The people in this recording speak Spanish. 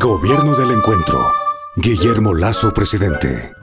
Gobierno del Encuentro. Guillermo Lazo, presidente.